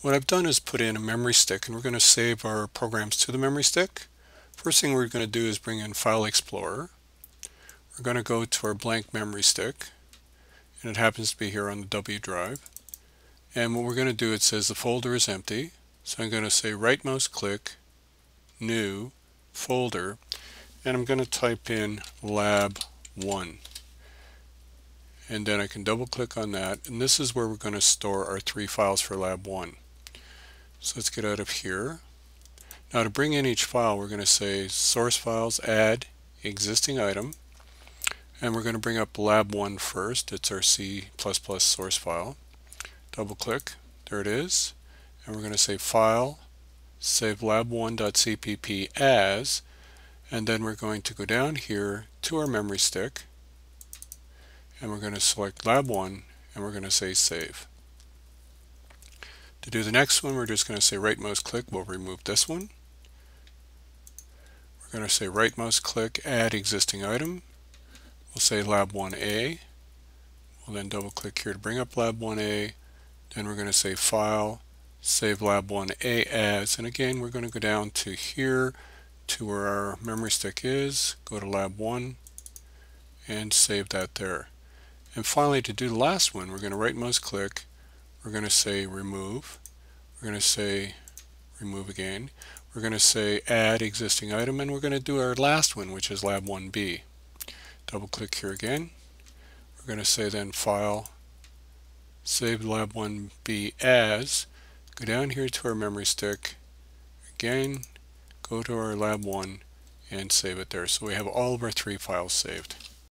What I've done is put in a memory stick and we're going to save our programs to the memory stick. First thing we're going to do is bring in File Explorer. We're going to go to our blank memory stick and it happens to be here on the W drive. And what we're going to do, it says the folder is empty. So I'm going to say right mouse click, new, folder, and I'm going to type in lab 1 and then I can double click on that and this is where we're going to store our three files for lab 1 so let's get out of here. Now to bring in each file we're going to say source files add existing item and we're going to bring up lab 1 first. It's our C++ source file. Double click. There it is. And we're going to say file save lab1.cpp as and then we're going to go down here to our memory stick and we're going to select lab 1 and we're going to say save. To do the next one we're just going to say right mouse click, we'll remove this one. We're going to say right mouse click, add existing item. We'll say lab 1A. We'll then double click here to bring up lab 1A. Then we're going to say file, save lab 1A as, and again we're going to go down to here to where our memory stick is, go to lab 1 and save that there. And finally, to do the last one, we're going to right mouse click, we're going to say remove, we're going to say remove again, we're going to say add existing item, and we're going to do our last one, which is lab 1b. Double click here again. We're going to say then file, save lab 1b as, go down here to our memory stick, again, go to our lab 1 and save it there. So we have all of our three files saved.